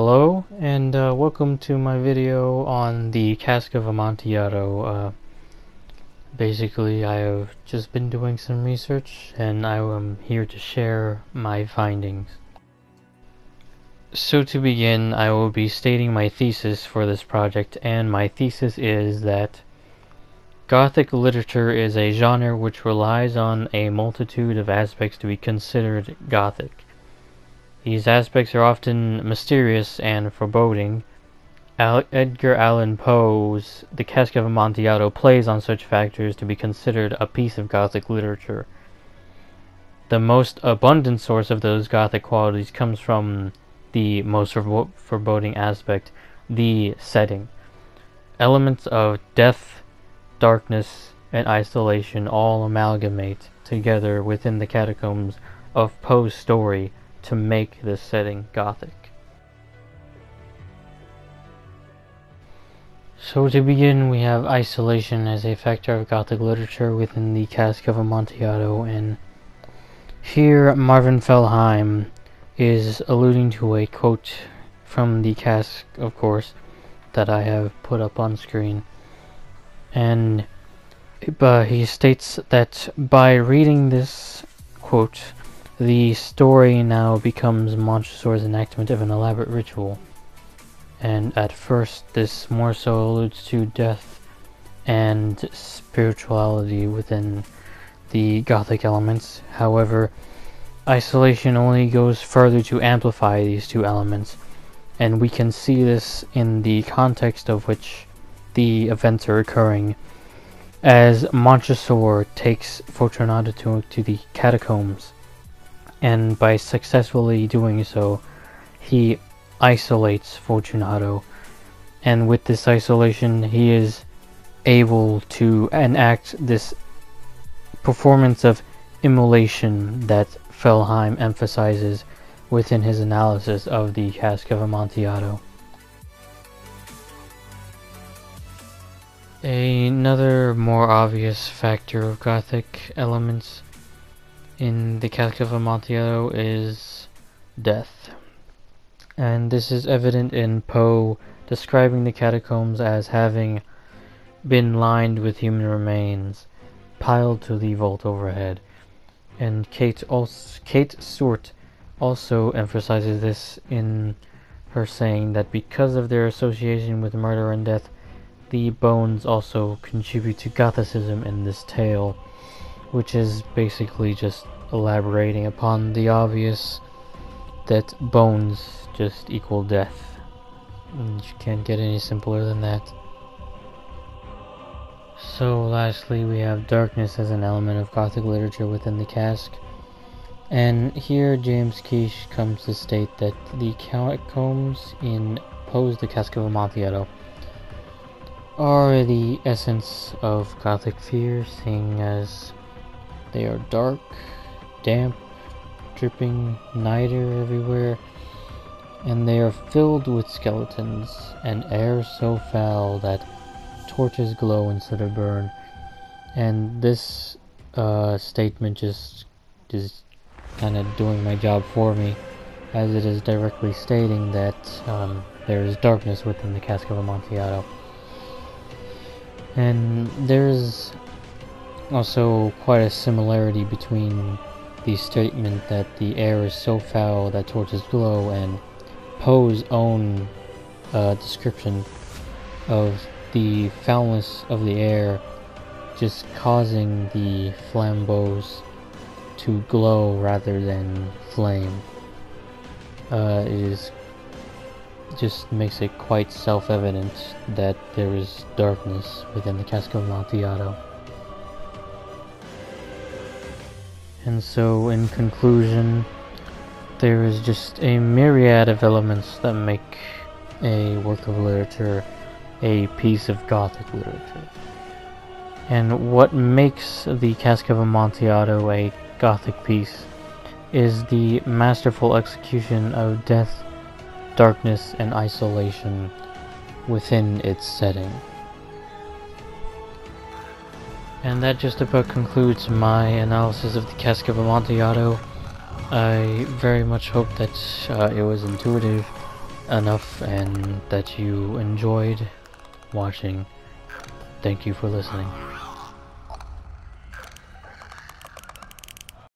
Hello, and uh, welcome to my video on the Cask of Amontillado. Uh, basically, I have just been doing some research, and I am here to share my findings. So to begin, I will be stating my thesis for this project, and my thesis is that Gothic literature is a genre which relies on a multitude of aspects to be considered Gothic. These aspects are often mysterious and foreboding. Al Edgar Allan Poe's The Cask of Amontillado plays on such factors to be considered a piece of Gothic literature. The most abundant source of those Gothic qualities comes from the most foreboding aspect, the setting. Elements of death, darkness, and isolation all amalgamate together within the catacombs of Poe's story to make this setting gothic. So to begin, we have isolation as a factor of gothic literature within the Cask of Amontillado, and here Marvin Feldheim is alluding to a quote from the cask, of course, that I have put up on screen. And uh, he states that by reading this quote, the story now becomes Montresor's enactment of an elaborate ritual, and at first this more so alludes to death and spirituality within the Gothic elements. However, isolation only goes further to amplify these two elements, and we can see this in the context of which the events are occurring. As Montresor takes Fortunato to, to the catacombs, and by successfully doing so, he isolates Fortunato, and with this isolation, he is able to enact this performance of immolation that Feldheim emphasizes within his analysis of the Cask of Amontillado. Another more obvious factor of Gothic elements in the Cask of Amontillado is death. And this is evident in Poe describing the catacombs as having been lined with human remains piled to the vault overhead. And Kate, also, Kate Stewart also emphasizes this in her saying that because of their association with murder and death, the bones also contribute to Gothicism in this tale which is basically just elaborating upon the obvious that bones just equal death. And you can't get any simpler than that. So lastly we have darkness as an element of gothic literature within the cask. And here James Keish comes to state that the catacombs in Poe's The Cask of Amontillado are the essence of gothic fear, seeing as they are dark, damp, dripping niter everywhere, and they are filled with skeletons and air so foul that torches glow instead of burn. And this uh, statement just is kind of doing my job for me, as it is directly stating that um, there is darkness within the Cask of Amontillado. And there's also quite a similarity between the statement that the air is so foul that torches glow and Poe's own uh, description of the foulness of the air just causing the flambeaux to glow rather than flame uh, is just makes it quite self-evident that there is darkness within the Cask of Amontillado. And so, in conclusion, there is just a myriad of elements that make a work of literature a piece of Gothic literature. And what makes the Cask of Amontillado a Gothic piece is the masterful execution of death, darkness, and isolation within its setting. And that just about concludes my analysis of the Cask of Amontillado. I very much hope that uh, it was intuitive enough and that you enjoyed watching. Thank you for listening.